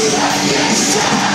to